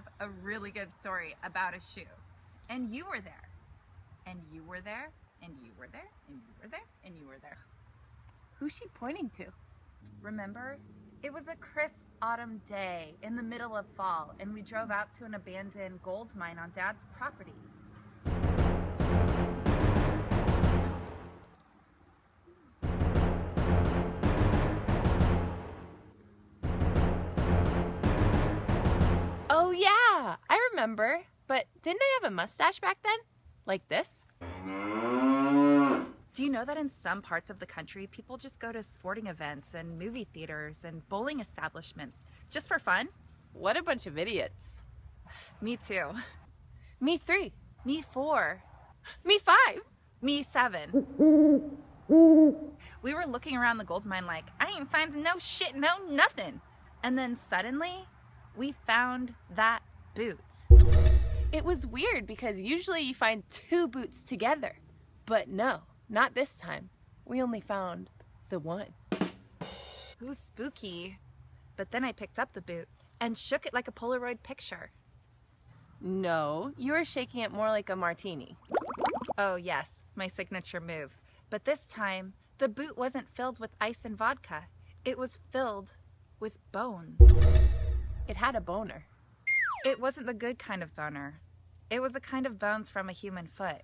have a really good story about a shoe. And you were there. And you were there. And you were there. And you were there. And you were there. Who's she pointing to? Remember? It was a crisp autumn day in the middle of fall, and we drove out to an abandoned gold mine on Dad's property. Remember. But didn't I have a mustache back then? Like this? Do you know that in some parts of the country, people just go to sporting events and movie theaters and bowling establishments just for fun? What a bunch of idiots. Me too. Me three. Me four. Me five. Me seven. We were looking around the gold mine like, I ain't finding no shit, no nothing. And then suddenly, we found that boot. It was weird because usually you find two boots together. But no, not this time. We only found the one. Ooh, spooky. But then I picked up the boot and shook it like a Polaroid picture. No, you were shaking it more like a martini. Oh, yes, my signature move. But this time, the boot wasn't filled with ice and vodka. It was filled with bones. It had a boner. It wasn't the good kind of boner. It was the kind of bones from a human foot.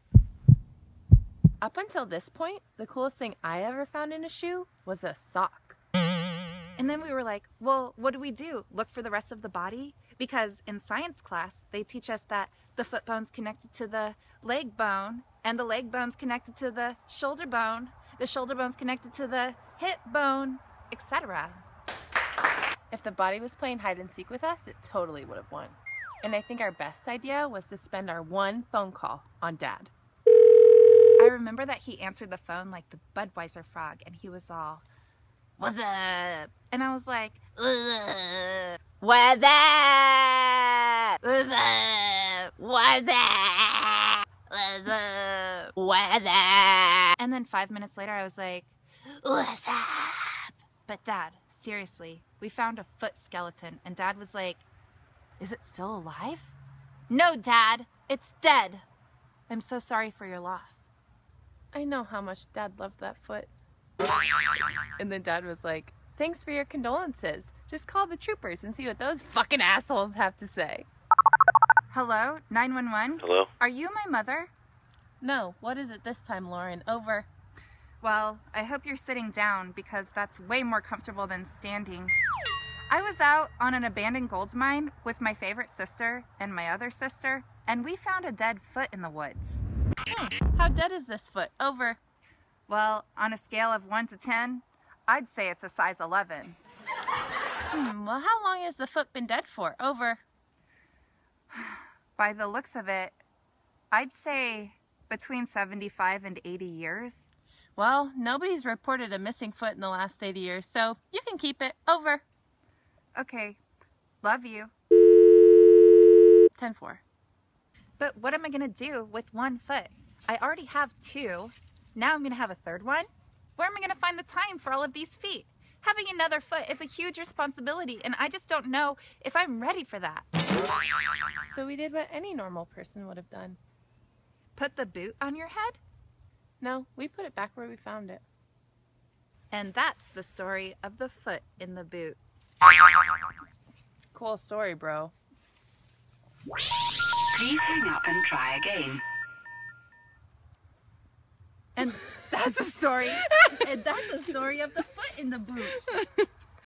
Up until this point, the coolest thing I ever found in a shoe was a sock. And then we were like, well, what do we do? Look for the rest of the body? Because in science class, they teach us that the foot bone's connected to the leg bone, and the leg bone's connected to the shoulder bone, the shoulder bone's connected to the hip bone, etc. If the body was playing hide and seek with us, it totally would have won. And I think our best idea was to spend our one phone call on Dad. I remember that he answered the phone like the Budweiser frog, and he was all, What's up? And I was like, Ugh. What's up? What's up? What's up? What's up? What's up? And then five minutes later, I was like, What's up? But Dad, seriously, we found a foot skeleton, and Dad was like, Is it still alive? No, Dad, it's dead. I'm so sorry for your loss. I know how much Dad loved that foot. And then Dad was like, Thanks for your condolences. Just call the troopers and see what those fucking assholes have to say. Hello, 911? Hello? Are you my mother? No, what is it this time, Lauren? Over. Well, I hope you're sitting down because that's way more comfortable than standing. I was out on an abandoned gold mine with my favorite sister and my other sister, and we found a dead foot in the woods. Hmm, how dead is this foot? Over. Well, on a scale of 1 to 10, I'd say it's a size 11. Hmm, well, how long has the foot been dead for? Over. By the looks of it, I'd say between 75 and 80 years. Well, nobody's reported a missing foot in the last 80 years, so you can keep it. Over. Okay, love you. 10 4. But what am I gonna do with one foot? I already have two. Now I'm gonna have a third one? Where am I gonna find the time for all of these feet? Having another foot is a huge responsibility, and I just don't know if I'm ready for that. So we did what any normal person would have done. Put the boot on your head? No, we put it back where we found it. And that's the story of the foot in the boot. Cool story, bro. Please hang up and try again. And that's a story. and that's the story of the foot in the boot.